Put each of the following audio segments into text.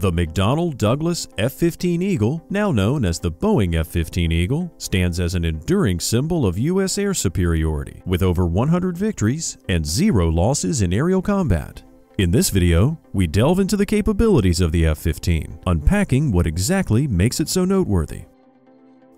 The McDonnell Douglas F-15 Eagle, now known as the Boeing F-15 Eagle, stands as an enduring symbol of U.S. air superiority, with over 100 victories and zero losses in aerial combat. In this video, we delve into the capabilities of the F-15, unpacking what exactly makes it so noteworthy.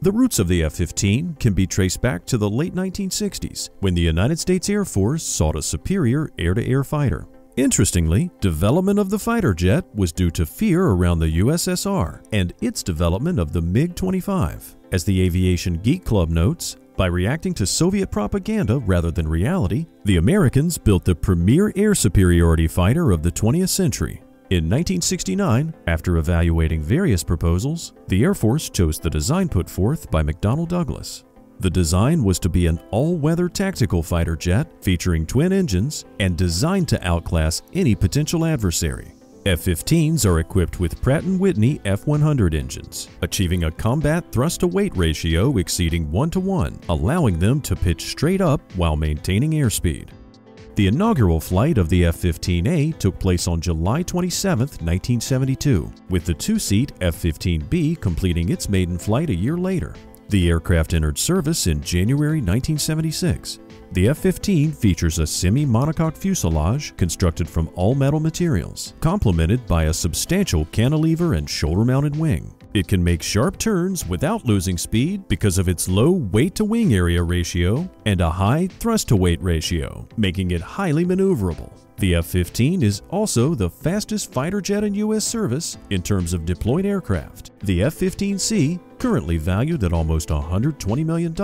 The roots of the F-15 can be traced back to the late 1960s, when the United States Air Force sought a superior air-to-air fighter. Interestingly, development of the fighter jet was due to fear around the USSR and its development of the MiG-25. As the Aviation Geek Club notes, by reacting to Soviet propaganda rather than reality, the Americans built the premier air superiority fighter of the 20th century. In 1969, after evaluating various proposals, the Air Force chose the design put forth by McDonnell Douglas. The design was to be an all-weather tactical fighter jet featuring twin engines and designed to outclass any potential adversary. F-15s are equipped with Pratt & Whitney F-100 engines, achieving a combat thrust-to-weight ratio exceeding 1 to 1, allowing them to pitch straight up while maintaining airspeed. The inaugural flight of the F-15A took place on July 27, 1972, with the two-seat F-15B completing its maiden flight a year later. The aircraft entered service in January 1976. The F-15 features a semi-monocoque fuselage constructed from all-metal materials, complemented by a substantial cantilever and shoulder-mounted wing. It can make sharp turns without losing speed because of its low weight-to-wing area ratio and a high thrust-to-weight ratio, making it highly maneuverable. The F-15 is also the fastest fighter jet in U.S. service in terms of deployed aircraft. The F-15C currently valued at almost $120 million,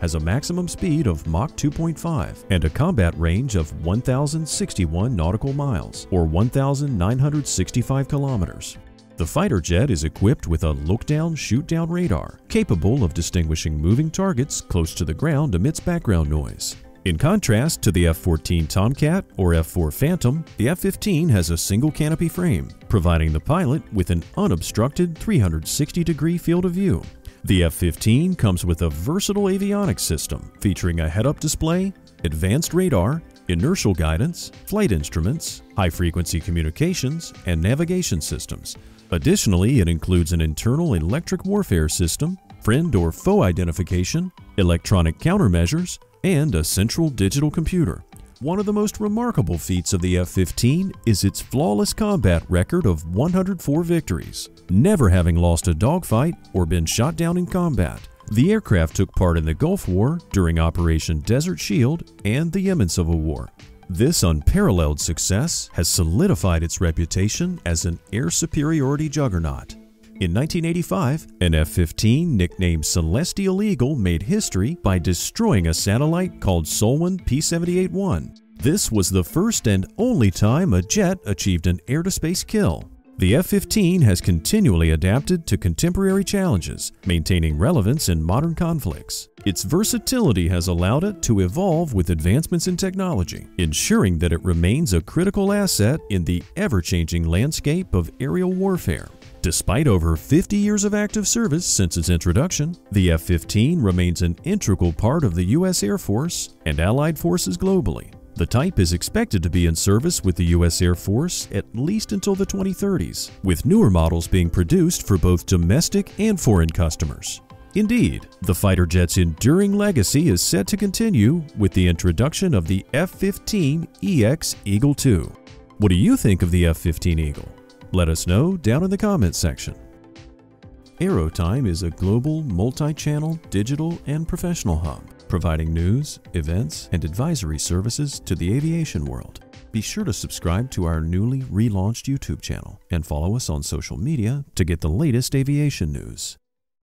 has a maximum speed of Mach 2.5 and a combat range of 1,061 nautical miles, or 1,965 kilometers. The fighter jet is equipped with a look-down, shoot-down radar, capable of distinguishing moving targets close to the ground amidst background noise. In contrast to the F-14 Tomcat or F-4 Phantom, the F-15 has a single canopy frame, providing the pilot with an unobstructed 360-degree field of view. The F-15 comes with a versatile avionics system featuring a head-up display, advanced radar, inertial guidance, flight instruments, high-frequency communications, and navigation systems. Additionally, it includes an internal electric warfare system, friend or foe identification, electronic countermeasures, and a central digital computer. One of the most remarkable feats of the F-15 is its flawless combat record of 104 victories, never having lost a dogfight or been shot down in combat. The aircraft took part in the Gulf War during Operation Desert Shield and the Yemen Civil War. This unparalleled success has solidified its reputation as an air superiority juggernaut. In 1985, an F-15 nicknamed Celestial Eagle made history by destroying a satellite called Solwind P-78-1. This was the first and only time a jet achieved an air-to-space kill. The F-15 has continually adapted to contemporary challenges, maintaining relevance in modern conflicts. Its versatility has allowed it to evolve with advancements in technology, ensuring that it remains a critical asset in the ever-changing landscape of aerial warfare. Despite over 50 years of active service since its introduction, the F-15 remains an integral part of the U.S. Air Force and allied forces globally. The type is expected to be in service with the U.S. Air Force at least until the 2030s, with newer models being produced for both domestic and foreign customers. Indeed, the fighter jet's enduring legacy is set to continue with the introduction of the F-15EX Eagle II. What do you think of the F-15 Eagle? Let us know down in the comments section. Aerotime is a global, multi-channel, digital, and professional hub, providing news, events, and advisory services to the aviation world. Be sure to subscribe to our newly relaunched YouTube channel and follow us on social media to get the latest aviation news.